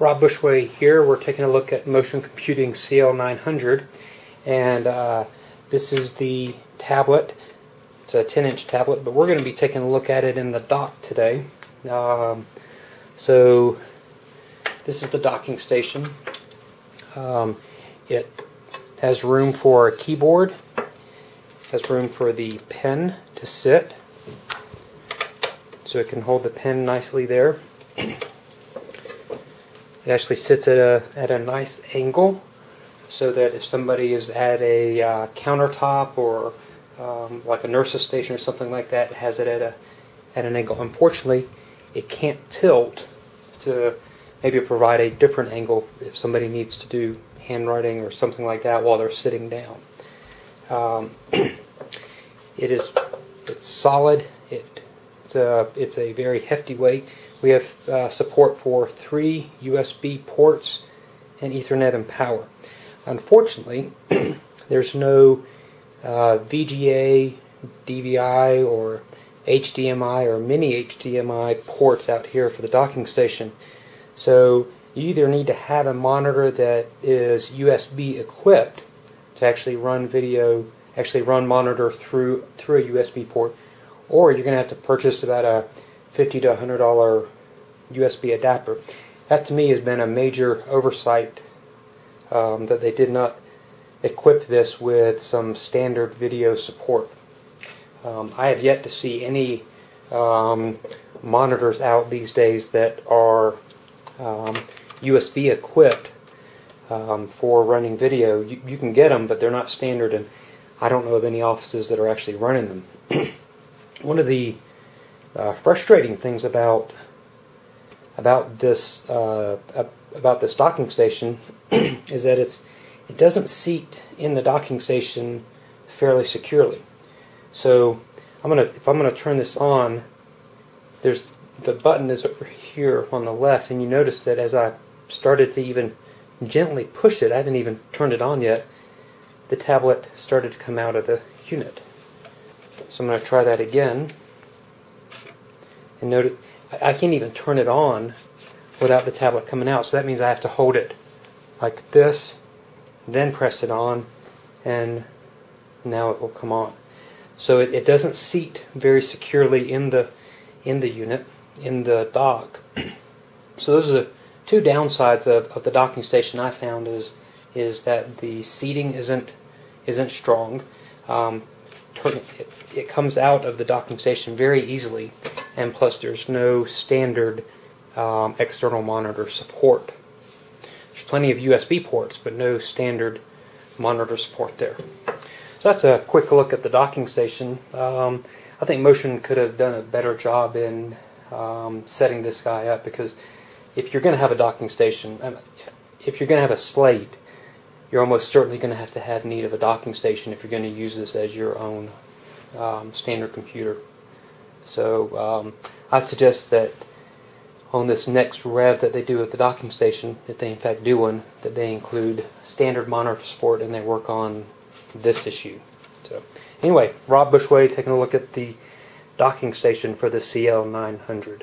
Rob Bushway here. We're taking a look at Motion Computing CL900, and uh, this is the tablet. It's a 10-inch tablet, but we're going to be taking a look at it in the dock today. Um, so this is the docking station. Um, it has room for a keyboard, has room for the pen to sit, so it can hold the pen nicely there. It actually sits at a at a nice angle, so that if somebody is at a uh, countertop or um, like a nurse's station or something like that, it has it at a at an angle. Unfortunately, it can't tilt to maybe provide a different angle if somebody needs to do handwriting or something like that while they're sitting down. Um, it is it's solid. It it's a, it's a very hefty weight. We have uh, support for three USB ports and Ethernet and power. Unfortunately, there's no uh, VGA, DVI, or HDMI or mini HDMI ports out here for the docking station. So you either need to have a monitor that is USB equipped to actually run video, actually run monitor through through a USB port, or you're going to have to purchase about a fifty to hundred dollar USB adapter. That to me has been a major oversight um, that they did not equip this with some standard video support. Um, I have yet to see any um, monitors out these days that are USB um, equipped um, for running video. You, you, can get them, but they're not standard, and I don't know of any offices that are actually running them. One of the uh, frustrating things about about this uh, about this docking station is that it's it doesn't seat in the docking station fairly securely. So I'm gonna if I'm gonna turn this on, there's the button is over here on the left, and you notice that as I started to even gently push it, I haven't even turned it on yet. The tablet started to come out of the unit. So I'm going to try that again. And notice I can't even turn it on without the tablet coming out. So that means I have to hold it like this, then press it on, and now it will come on. So it, it doesn't seat very securely in the in the unit, in the dock. so those are the two downsides of, of the docking station I found is is that the seating isn't isn't strong. Um, it, it comes out of the docking station very easily and plus there's no standard um, external monitor support. There's plenty of USB ports, but no standard monitor support there. So that's a quick look at the docking station. Um, I think Motion could have done a better job in um, setting this guy up because if you're going to have a docking station, um, if you're going to have a slate, you're almost certainly going to have to have need of a docking station if you're going to use this as your own um, standard computer. So um, I suggest that on this next rev that they do at the docking station, if they in fact do one, that they include standard monitor support and they work on this issue. So anyway, Rob Bushway taking a look at the docking station for the CL900.